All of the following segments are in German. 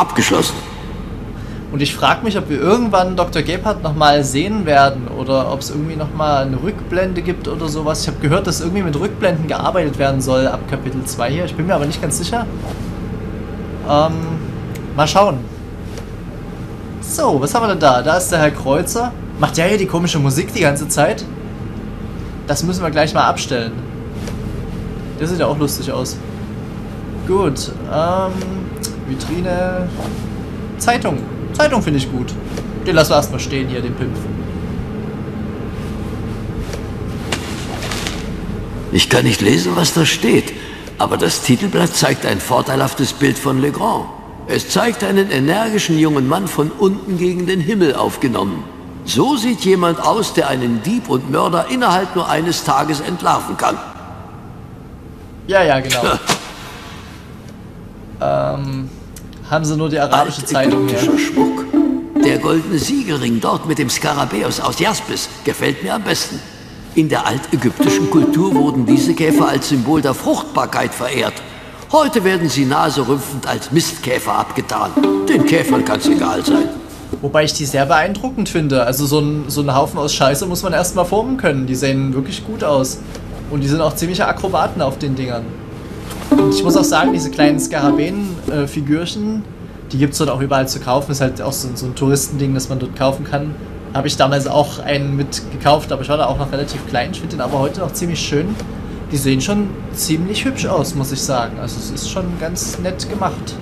Abgeschlossen. Und ich frage mich, ob wir irgendwann Dr. Gebhardt nochmal sehen werden oder ob es irgendwie nochmal eine Rückblende gibt oder sowas. Ich habe gehört, dass irgendwie mit Rückblenden gearbeitet werden soll ab Kapitel 2 hier. Ich bin mir aber nicht ganz sicher. Ähm, mal schauen. So, was haben wir denn da? Da ist der Herr Kreuzer. Macht der hier die komische Musik die ganze Zeit? Das müssen wir gleich mal abstellen. Der sieht ja auch lustig aus. Gut, ähm, Vitrine, Zeitung. Zeitung finde ich gut. Den lassen wir erstmal stehen hier, den Pimp. Ich kann nicht lesen, was da steht, aber das Titelblatt zeigt ein vorteilhaftes Bild von Legrand. Es zeigt einen energischen jungen Mann von unten gegen den Himmel aufgenommen. So sieht jemand aus, der einen Dieb und Mörder innerhalb nur eines Tages entlarven kann. Ja, ja, genau. ähm, haben sie nur die arabische Zeitung hier. Schmuck. Der goldene Siegelring dort mit dem Skarabäus aus Jaspis gefällt mir am besten. In der altägyptischen Kultur wurden diese Käfer als Symbol der Fruchtbarkeit verehrt. Heute werden sie naserümpfend als Mistkäfer abgetan. Den Käfern kann es egal sein. Wobei ich die sehr beeindruckend finde. Also so ein, so ein Haufen aus Scheiße muss man erstmal formen können. Die sehen wirklich gut aus. Und die sind auch ziemliche Akrobaten auf den Dingern. Ich muss auch sagen, diese kleinen Skarabäen-Figürchen, die gibt es dort auch überall zu kaufen. Ist halt auch so, so ein Touristending, das man dort kaufen kann. Habe ich damals auch einen mit gekauft, aber ich war da auch noch relativ klein. Ich finde den aber heute noch ziemlich schön. Die sehen schon ziemlich hübsch aus, muss ich sagen. Also es ist schon ganz nett gemacht.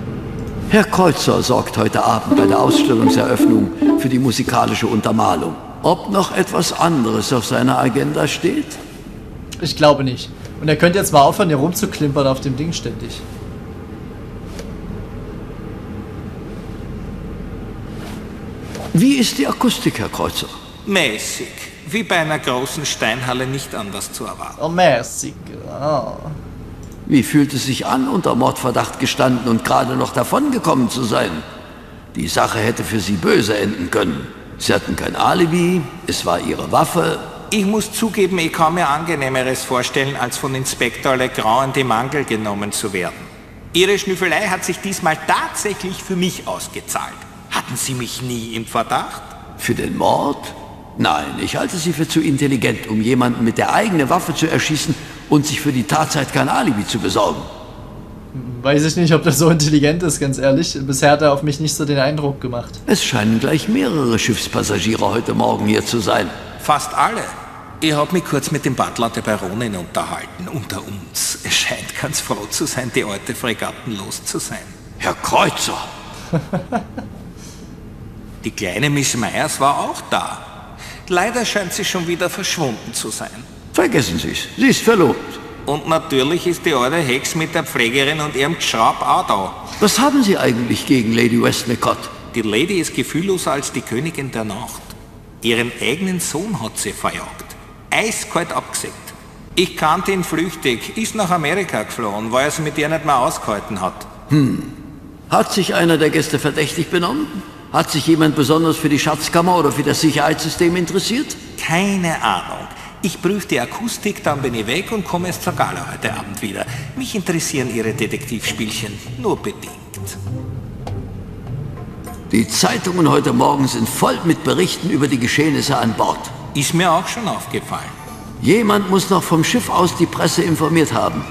Herr Kreuzer sorgt heute Abend bei der Ausstellungseröffnung für die musikalische Untermalung. Ob noch etwas anderes auf seiner Agenda steht? Ich glaube nicht. Und er könnte jetzt mal aufhören, hier rumzuklimpern auf dem Ding ständig. Wie ist die Akustik, Herr Kreuzer? Mäßig. Wie bei einer großen Steinhalle nicht anders zu erwarten. Oh, mäßig. Oh. Wie fühlt es sich an, unter Mordverdacht gestanden und gerade noch davongekommen zu sein? Die Sache hätte für Sie böse enden können. Sie hatten kein Alibi, es war Ihre Waffe. Ich muss zugeben, ich kann mir angenehmeres vorstellen, als von Inspektor Legrand in die Mangel genommen zu werden. Ihre Schnüffelei hat sich diesmal tatsächlich für mich ausgezahlt. Hatten Sie mich nie im Verdacht? Für den Mord? Nein, ich halte Sie für zu intelligent, um jemanden mit der eigenen Waffe zu erschießen und sich für die Tatzeit kein Alibi zu besorgen. Weiß ich nicht, ob das so intelligent ist, ganz ehrlich. Bisher hat er auf mich nicht so den Eindruck gemacht. Es scheinen gleich mehrere Schiffspassagiere heute Morgen hier zu sein. Fast alle. Ich habe mich kurz mit dem Butler der Baronin unterhalten. Unter uns. Es scheint ganz froh zu sein, die alte Fregatten los zu sein. Herr Kreuzer! die kleine Miss Myers war auch da. Leider scheint sie schon wieder verschwunden zu sein. Vergessen Sie es, sie ist verlobt. Und natürlich ist die alte Hex mit der Pflegerin und ihrem Geschraub auch da. Was haben Sie eigentlich gegen Lady Westmacott? Die Lady ist gefühlloser als die Königin der Nacht. Ihren eigenen Sohn hat sie verjagt. Eiskalt abgesägt. Ich kannte ihn flüchtig, ist nach Amerika geflohen, weil er es mit ihr nicht mehr ausgehalten hat. Hm. Hat sich einer der Gäste verdächtig benommen? Hat sich jemand besonders für die Schatzkammer oder für das Sicherheitssystem interessiert? Keine Ahnung. Ich prüfe die Akustik, dann bin ich weg und komme erst zur Gala heute Abend wieder. Mich interessieren Ihre Detektivspielchen nur bedingt. Die Zeitungen heute Morgen sind voll mit Berichten über die Geschehnisse an Bord. Ist mir auch schon aufgefallen. Jemand muss noch vom Schiff aus die Presse informiert haben.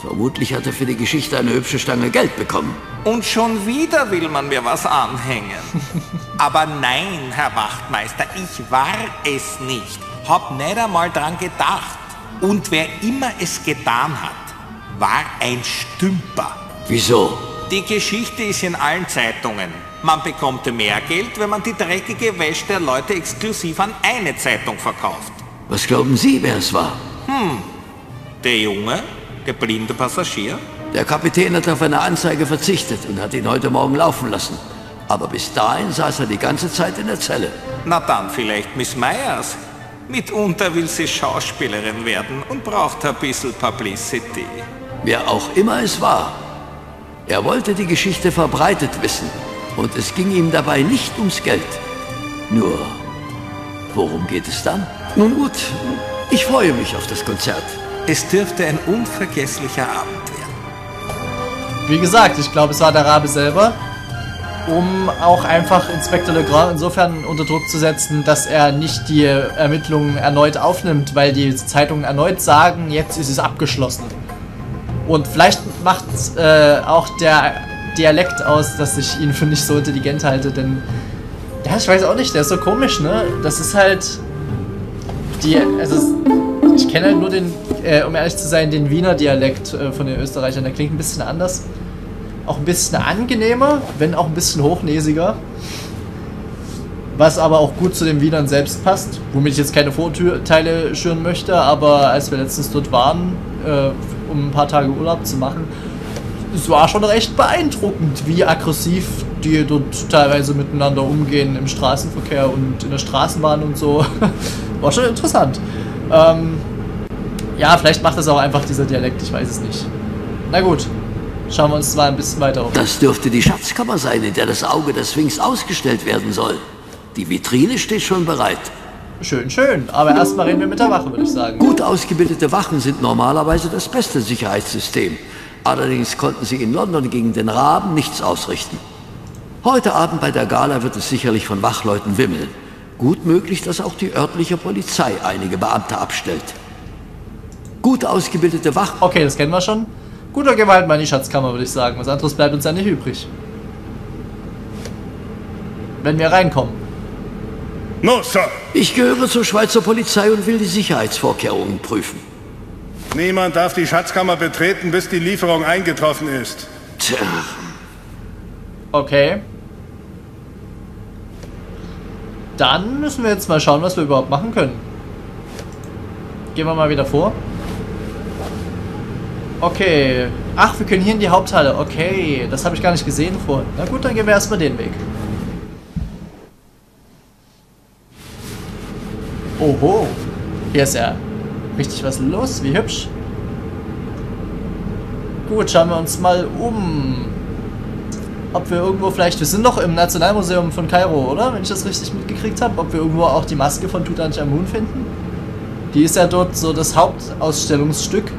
Vermutlich hat er für die Geschichte eine hübsche Stange Geld bekommen. Und schon wieder will man mir was anhängen. Aber nein, Herr Wachtmeister, ich war es nicht. Hab nicht einmal dran gedacht. Und wer immer es getan hat, war ein Stümper. Wieso? Die Geschichte ist in allen Zeitungen. Man bekommt mehr Geld, wenn man die dreckige Wäsche der Leute exklusiv an eine Zeitung verkauft. Was glauben Sie, wer es war? Hm, der Junge, der blinde Passagier? Der Kapitän hat auf eine Anzeige verzichtet und hat ihn heute Morgen laufen lassen. Aber bis dahin saß er die ganze Zeit in der Zelle. Na dann vielleicht Miss Myers. Mitunter will sie Schauspielerin werden und braucht ein bisschen Publicity. Wer auch immer es war, er wollte die Geschichte verbreitet wissen. Und es ging ihm dabei nicht ums Geld. Nur, worum geht es dann? Nun gut, ich freue mich auf das Konzert. Es dürfte ein unvergesslicher Abend werden. Wie gesagt, ich glaube, es war der Rabe selber. um auch einfach Inspektor Legrand insofern unter Druck zu setzen, dass er nicht die Ermittlungen erneut aufnimmt, weil die Zeitungen erneut sagen, jetzt ist es abgeschlossen. Und vielleicht macht äh, auch der Dialekt aus, dass ich ihn für nicht so intelligent halte, denn ja, ich weiß auch nicht, der ist so komisch, ne? Das ist halt die, also ich kenne halt nur den, äh, um ehrlich zu sein, den Wiener Dialekt äh, von den Österreichern. Der klingt ein bisschen anders. Auch ein bisschen angenehmer, wenn auch ein bisschen hochnäsiger. Was aber auch gut zu den Wienern selbst passt. Womit ich jetzt keine Vorteile schüren möchte, aber als wir letztens dort waren, äh, um ein paar Tage Urlaub zu machen, es war schon recht beeindruckend, wie aggressiv die dort teilweise miteinander umgehen im Straßenverkehr und in der Straßenbahn und so. War schon interessant. Ähm, ja, vielleicht macht das auch einfach dieser Dialekt, ich weiß es nicht. Na gut, schauen wir uns mal ein bisschen weiter um. Das dürfte die Schatzkammer sein, in der das Auge des Sphinx ausgestellt werden soll. Die Vitrine steht schon bereit. Schön, schön. Aber erstmal reden wir mit der Wache, würde ich sagen. Gut ausgebildete Wachen sind normalerweise das beste Sicherheitssystem. Allerdings konnten sie in London gegen den Raben nichts ausrichten. Heute Abend bei der Gala wird es sicherlich von Wachleuten wimmeln. Gut möglich, dass auch die örtliche Polizei einige Beamte abstellt. Gut ausgebildete Wach... Okay, das kennen wir schon. Guter Gewalt mal in die Schatzkammer, würde ich sagen. Was anderes bleibt uns ja nicht übrig. Wenn wir reinkommen. No, Sir. Ich gehöre zur Schweizer Polizei und will die Sicherheitsvorkehrungen prüfen. Niemand darf die Schatzkammer betreten, bis die Lieferung eingetroffen ist. Tja. Okay. Dann müssen wir jetzt mal schauen, was wir überhaupt machen können. Gehen wir mal wieder vor. Okay. Ach, wir können hier in die Haupthalle. Okay, das habe ich gar nicht gesehen vorhin. Na gut, dann gehen wir erstmal den Weg. Oho. Hier ist ja richtig was los. Wie hübsch. Gut, schauen wir uns mal um ob wir irgendwo vielleicht, wir sind noch im Nationalmuseum von Kairo, oder? Wenn ich das richtig mitgekriegt habe, ob wir irgendwo auch die Maske von Tutanchamun finden. Die ist ja dort so das Hauptausstellungsstück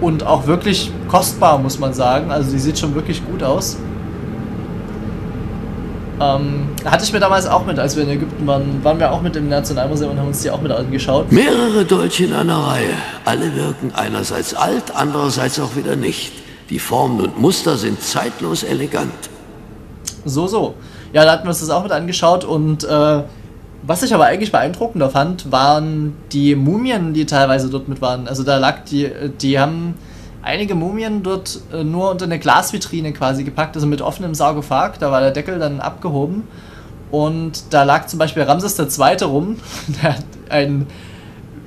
und auch wirklich kostbar, muss man sagen. Also die sieht schon wirklich gut aus. Ähm, hatte ich mir damals auch mit, als wir in Ägypten waren, waren wir auch mit im Nationalmuseum und haben uns die auch mit angeschaut. Mehrere Deutsche in einer Reihe. Alle wirken einerseits alt, andererseits auch wieder nicht. Die Formen und Muster sind zeitlos elegant. So, so. Ja, da hatten wir uns das auch mit angeschaut und äh, was ich aber eigentlich beeindruckender fand, waren die Mumien, die teilweise dort mit waren. Also da lag die, die haben einige Mumien dort äh, nur unter eine Glasvitrine quasi gepackt, also mit offenem Sarkophag, da war der Deckel dann abgehoben und da lag zum Beispiel Ramses II. rum, der ein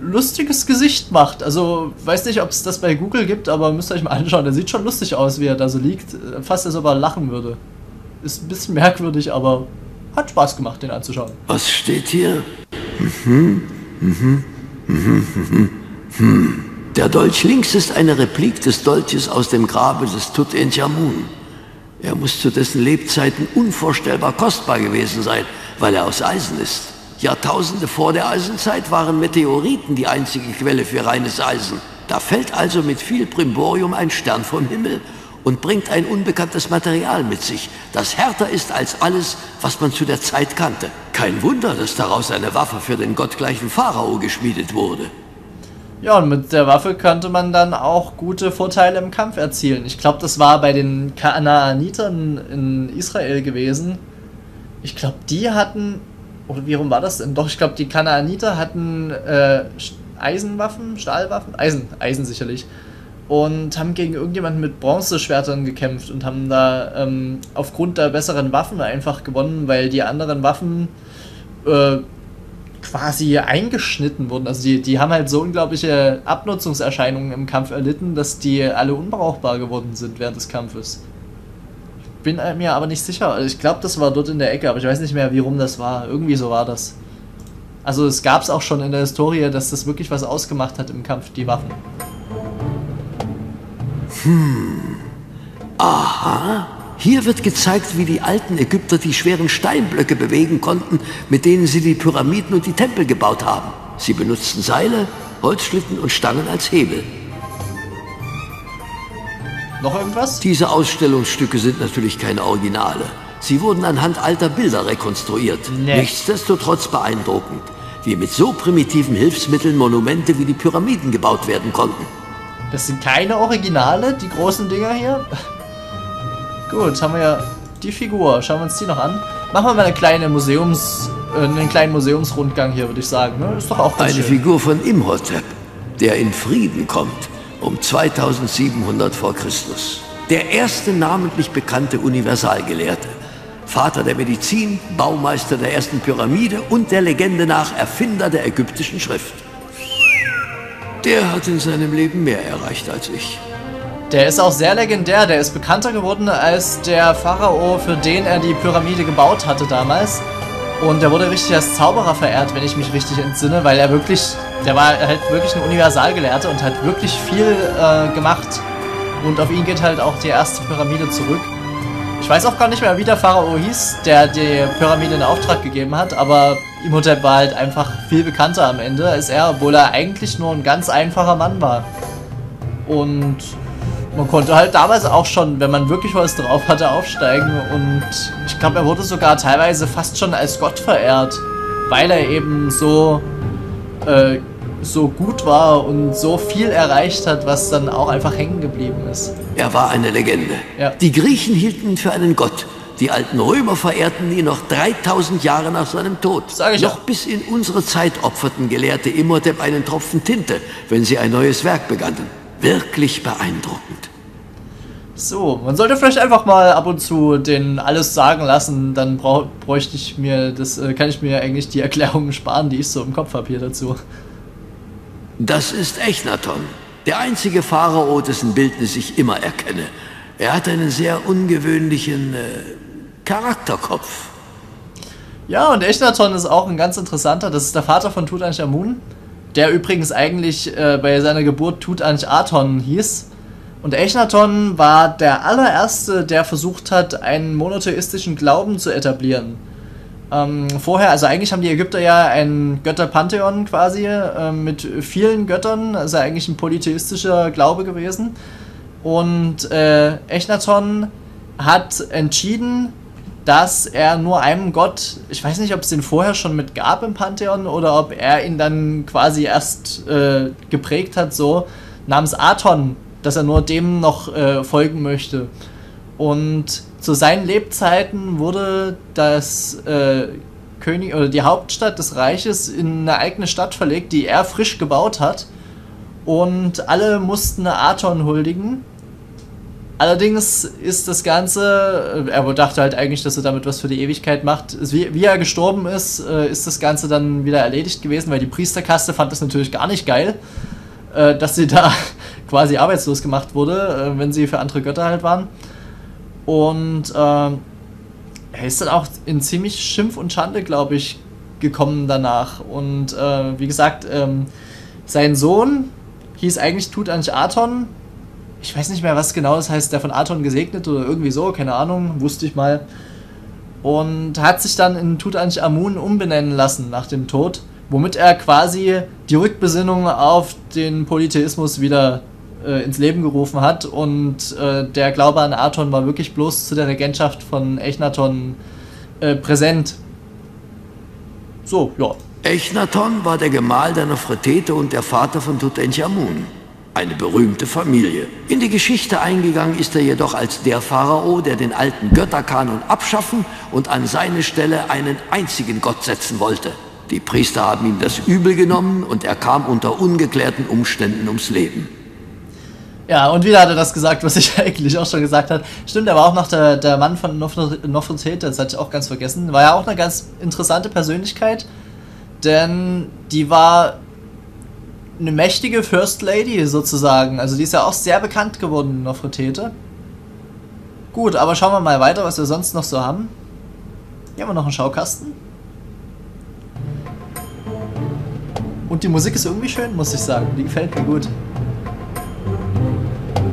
lustiges Gesicht macht. Also, weiß nicht, ob es das bei Google gibt, aber müsst ihr euch mal anschauen. Der sieht schon lustig aus, wie er da so liegt. Fast als ob er lachen würde. Ist ein bisschen merkwürdig, aber hat Spaß gemacht, den anzuschauen. Was steht hier? Mhm, mhm, mhm, mhm, mhm. Der Dolch links ist eine Replik des Dolches aus dem Grabe des Tutanchamun. Er muss zu dessen Lebzeiten unvorstellbar kostbar gewesen sein, weil er aus Eisen ist. Jahrtausende vor der Eisenzeit waren Meteoriten die einzige Quelle für reines Eisen. Da fällt also mit viel Primborium ein Stern vom Himmel und bringt ein unbekanntes Material mit sich, das härter ist als alles, was man zu der Zeit kannte. Kein Wunder, dass daraus eine Waffe für den gottgleichen Pharao geschmiedet wurde. Ja, und mit der Waffe könnte man dann auch gute Vorteile im Kampf erzielen. Ich glaube, das war bei den Kanaanitern in Israel gewesen. Ich glaube, die hatten oder wie rum war das denn? Doch, ich glaube, die Kanaaniter hatten äh, Eisenwaffen, Stahlwaffen, Eisen, Eisen sicherlich. Und haben gegen irgendjemanden mit Bronzeschwertern gekämpft und haben da ähm, aufgrund der besseren Waffen einfach gewonnen, weil die anderen Waffen äh, quasi eingeschnitten wurden. Also die, die haben halt so unglaubliche Abnutzungserscheinungen im Kampf erlitten, dass die alle unbrauchbar geworden sind während des Kampfes bin mir aber nicht sicher. Also ich glaube, das war dort in der Ecke, aber ich weiß nicht mehr, wie rum das war. Irgendwie so war das. Also es gab es auch schon in der Historie, dass das wirklich was ausgemacht hat im Kampf, die Waffen. Hm. Aha. Hier wird gezeigt, wie die alten Ägypter die schweren Steinblöcke bewegen konnten, mit denen sie die Pyramiden und die Tempel gebaut haben. Sie benutzten Seile, Holzschlitten und Stangen als Hebel. Noch irgendwas? Diese Ausstellungsstücke sind natürlich keine Originale. Sie wurden anhand alter Bilder rekonstruiert. Nee. Nichtsdestotrotz beeindruckend, wie mit so primitiven Hilfsmitteln Monumente wie die Pyramiden gebaut werden konnten. Das sind keine Originale, die großen Dinger hier. Gut, haben wir ja die Figur. Schauen wir uns die noch an. Machen wir mal eine kleine Museums, äh, einen kleinen Museumsrundgang hier, würde ich sagen. Ne? Ist doch auch ganz Eine schön. Figur von Imhotep, der in Frieden kommt, um 2700 vor Christus. Der erste namentlich bekannte Universalgelehrte. Vater der Medizin, Baumeister der ersten Pyramide und der Legende nach Erfinder der ägyptischen Schrift. Der hat in seinem Leben mehr erreicht als ich. Der ist auch sehr legendär. Der ist bekannter geworden als der Pharao, für den er die Pyramide gebaut hatte damals. Und der wurde richtig als Zauberer verehrt, wenn ich mich richtig entsinne, weil er wirklich, der war halt wirklich ein Universalgelehrter und hat wirklich viel äh, gemacht. Und auf ihn geht halt auch die erste Pyramide zurück. Ich weiß auch gar nicht mehr, wie der Pharao hieß, der die Pyramide in Auftrag gegeben hat, aber Imhotep war halt einfach viel bekannter am Ende als er, obwohl er eigentlich nur ein ganz einfacher Mann war. Und man konnte halt damals auch schon, wenn man wirklich was drauf hatte, aufsteigen. Und ich glaube, er wurde sogar teilweise fast schon als Gott verehrt, weil er eben so, äh, so gut war und so viel erreicht hat, was dann auch einfach hängen geblieben ist. Er war eine Legende. Ja. Die Griechen hielten ihn für einen Gott. Die alten Römer verehrten ihn noch 3000 Jahre nach seinem Tod. Sag ich noch ja. bis in unsere Zeit opferten Gelehrte Imhotep einen Tropfen Tinte, wenn sie ein neues Werk begannen. Wirklich beeindruckend. So, man sollte vielleicht einfach mal ab und zu den alles sagen lassen, dann brauch, bräuchte ich mir das, äh, kann ich mir eigentlich die Erklärungen sparen, die ich so im Kopf habe hier dazu. Das ist Echnaton, der einzige Pharao, dessen Bildnis ich immer erkenne. Er hat einen sehr ungewöhnlichen äh, Charakterkopf. Ja, und Echnaton ist auch ein ganz interessanter. Das ist der Vater von Tutanchamun, der übrigens eigentlich äh, bei seiner Geburt Tutanchaton hieß. Und Echnaton war der allererste, der versucht hat, einen monotheistischen Glauben zu etablieren. Ähm, vorher, also eigentlich haben die Ägypter ja ein Götterpantheon quasi äh, mit vielen Göttern, also eigentlich ein polytheistischer Glaube gewesen. Und äh, Echnaton hat entschieden, dass er nur einem Gott, ich weiß nicht, ob es den vorher schon mit gab im Pantheon oder ob er ihn dann quasi erst äh, geprägt hat, so namens Aton, dass er nur dem noch äh, folgen möchte. Und zu seinen Lebzeiten wurde das äh, König oder die Hauptstadt des Reiches in eine eigene Stadt verlegt, die er frisch gebaut hat. Und alle mussten Aton huldigen. Allerdings ist das Ganze, äh, er dachte halt eigentlich, dass er damit was für die Ewigkeit macht. Wie, wie er gestorben ist, äh, ist das Ganze dann wieder erledigt gewesen, weil die Priesterkaste fand das natürlich gar nicht geil, äh, dass sie da quasi arbeitslos gemacht wurde, äh, wenn sie für andere Götter halt waren. Und ähm, er ist dann auch in ziemlich Schimpf und Schande, glaube ich, gekommen danach. Und äh, wie gesagt, ähm, sein Sohn hieß eigentlich Tutanchaton. Ich weiß nicht mehr, was genau das heißt, der von Aton gesegnet oder irgendwie so, keine Ahnung, wusste ich mal. Und hat sich dann in Tutanchamun umbenennen lassen nach dem Tod, womit er quasi die Rückbesinnung auf den Polytheismus wieder äh, ins Leben gerufen hat. Und äh, der Glaube an Aton war wirklich bloß zu der Regentschaft von Echnaton äh, präsent. So, ja. Echnaton war der Gemahl der Nofretete und der Vater von Tutanchamun. Eine berühmte Familie. In die Geschichte eingegangen ist er jedoch als der Pharao, der den alten Götterkanon abschaffen und an seine Stelle einen einzigen Gott setzen wollte. Die Priester haben ihm das übel genommen und er kam unter ungeklärten Umständen ums Leben. Ja, und wieder hat er das gesagt, was ich eigentlich auch schon gesagt habe. Stimmt, er war auch noch der, der Mann von Nofretete, das hatte ich auch ganz vergessen. War ja auch eine ganz interessante Persönlichkeit, denn die war eine mächtige First Lady sozusagen. Also die ist ja auch sehr bekannt geworden, Nofretete. Gut, aber schauen wir mal weiter, was wir sonst noch so haben. Hier haben wir noch einen Schaukasten. Und die Musik ist irgendwie schön, muss ich sagen. Die gefällt mir gut.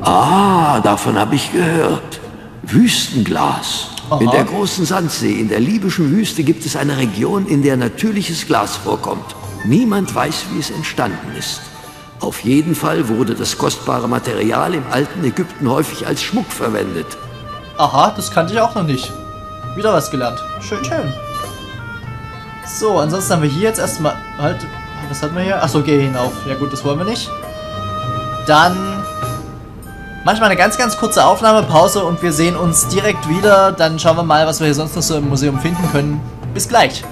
Ah, davon habe ich gehört. Wüstenglas. Aha. In der großen Sandsee, in der libyschen Wüste, gibt es eine Region, in der natürliches Glas vorkommt. Niemand weiß, wie es entstanden ist. Auf jeden Fall wurde das kostbare Material im alten Ägypten häufig als Schmuck verwendet. Aha, das kannte ich auch noch nicht. Wieder was gelernt. Schön, schön. So, ansonsten haben wir hier jetzt erstmal... Halt, was hatten wir hier? Achso, geh hinauf. Ja gut, das wollen wir nicht. Dann... Manchmal eine ganz, ganz kurze Aufnahmepause und wir sehen uns direkt wieder. Dann schauen wir mal, was wir hier sonst noch so im Museum finden können. Bis gleich.